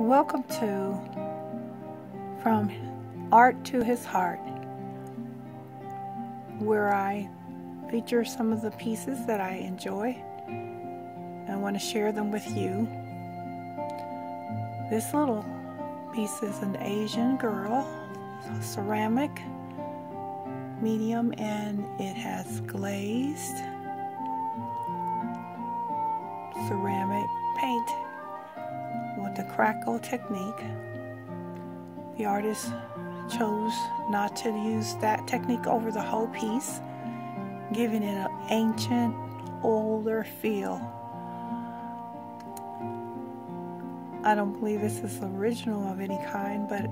Welcome to From Art to His Heart, where I feature some of the pieces that I enjoy and I want to share them with you. This little piece is an Asian girl, ceramic, medium, and it has glazed ceramic with the crackle technique. The artist chose not to use that technique over the whole piece, giving it an ancient, older feel. I don't believe this is original of any kind, but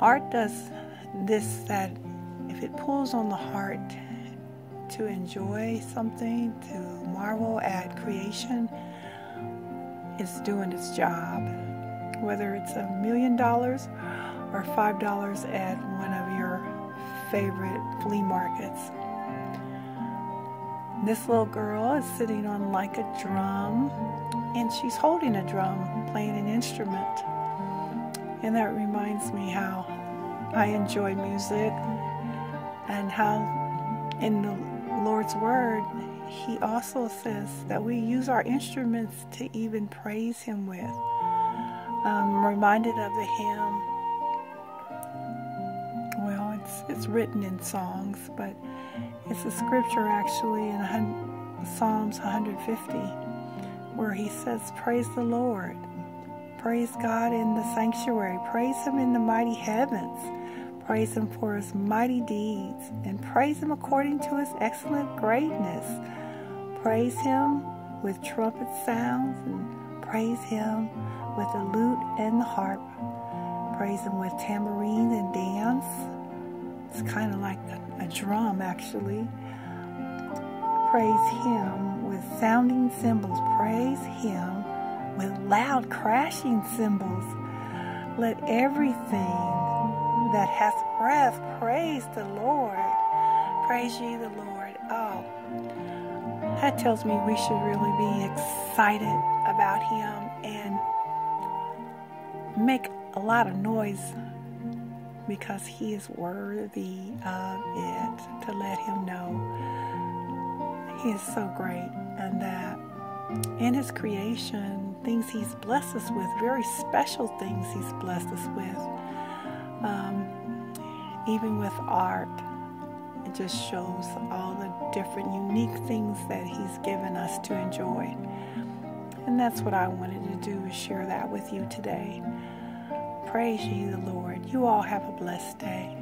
art does this that if it pulls on the heart to enjoy something, to marvel at creation, it's doing its job. Whether it's a million dollars or five dollars at one of your favorite flea markets. This little girl is sitting on like a drum and she's holding a drum, playing an instrument. And that reminds me how I enjoy music and how in the Lord's Word, He also says that we use our instruments to even praise Him with. I'm reminded of the hymn. Well, it's it's written in songs, but it's a scripture actually in Psalms 150 where he says, Praise the Lord. Praise God in the sanctuary. Praise Him in the mighty heavens. Praise Him for His mighty deeds. And praise Him according to His excellent greatness. Praise Him with trumpet sounds. And praise Him with the lute and the harp. Praise Him with tambourine and dance. It's kind of like a, drum, actually. Praise Him with sounding cymbals. Praise Him with loud crashing cymbals. Let everything that has breath praise the Lord. Praise ye the Lord. Oh, that tells me we should really be excited about Him and make a lot of noise because He is worthy of it to let Him know He is so great and that in His creation, things He's blessed us with, very special things He's blessed us with, um, even with art. It just shows all the different unique things that He's given us to enjoy. And that's what I wanted to do is share that with you today. Praise ye the Lord. You all have a blessed day.